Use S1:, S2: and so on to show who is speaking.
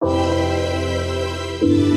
S1: Música